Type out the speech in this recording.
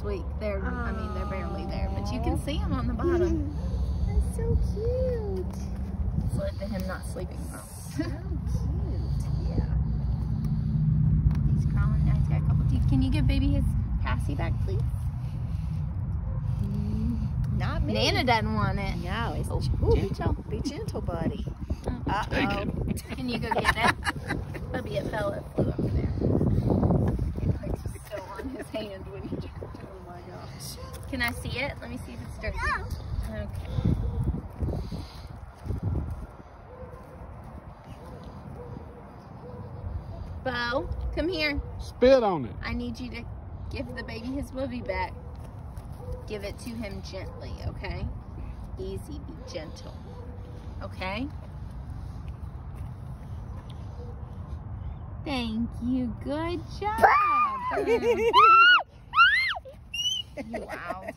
this week. They're, I mean, they're barely there, but you can see them on the bottom. That's so cute. It's led to him not sleeping well. So cute. Yeah. He's crawling now. He's got a couple teeth. Can you give baby his Cassie back, please? Not me. Nana doesn't want it. No, it's Oh, Ooh, be- gentle. Be gentle, buddy. Oh. Uh Take oh. Can you go get it? Maybe it fell. It flew over there. Oh my gosh. Can I see it? Let me see if it's dirty. No. Okay. Bo, come here. Spit on it. I need you to give the baby his woobie back. Give it to him gently, okay? Easy, be gentle. Okay? Thank you. Good job. Bo. wow.